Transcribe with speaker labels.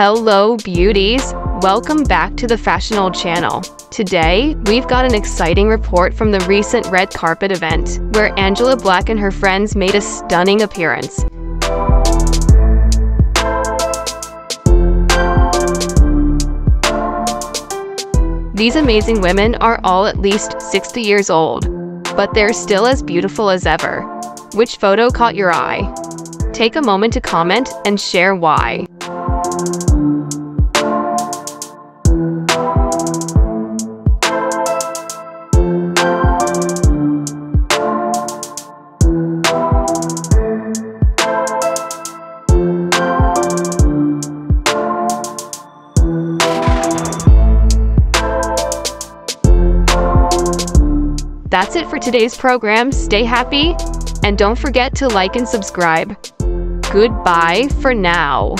Speaker 1: Hello, beauties! Welcome back to the Fashionable channel. Today, we've got an exciting report from the recent red carpet event, where Angela Black and her friends made a stunning appearance. These amazing women are all at least 60 years old, but they're still as beautiful as ever. Which photo caught your eye? Take a moment to comment and share why. That's it for today's program. Stay happy and don't forget to like and subscribe. Goodbye for now.